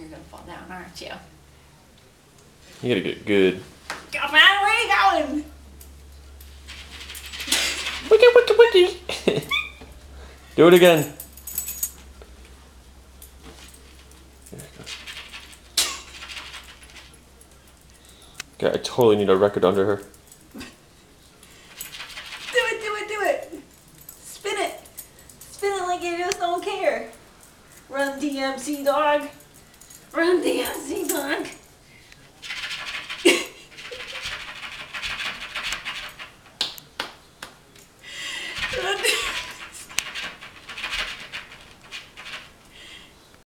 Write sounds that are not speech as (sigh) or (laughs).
You're gonna fall down, aren't you? You gotta get good. Go, man, where are you going? Wiki wiki wiki. (laughs) Do it again. There you go. Okay, I totally need a record under her. (laughs) Do it, do it, do it. Spin it. Spin it like you just don't care. Run DMC dog. Run DMC dog.